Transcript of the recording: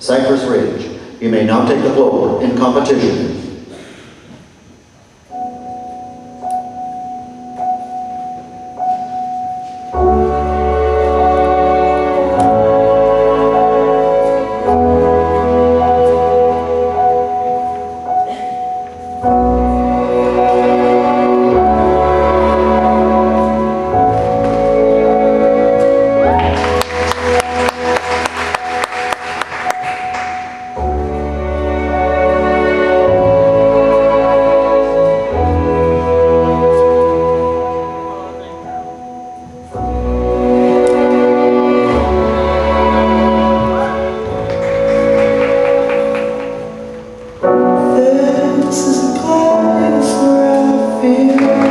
Cypress Ridge. You may now take the floor in competition Aleluia.